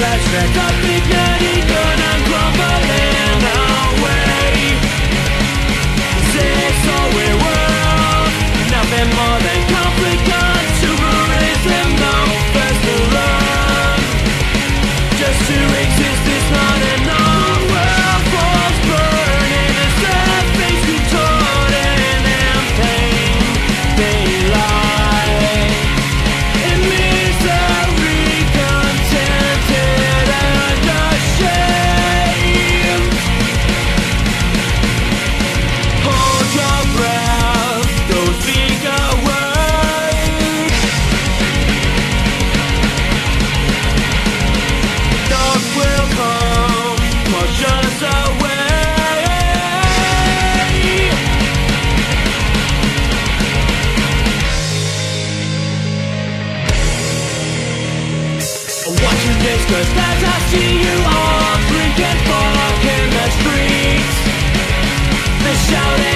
Lecz tego zbyt nie to nam głowa Cause as I see you all drinking fuck in the streets The shouting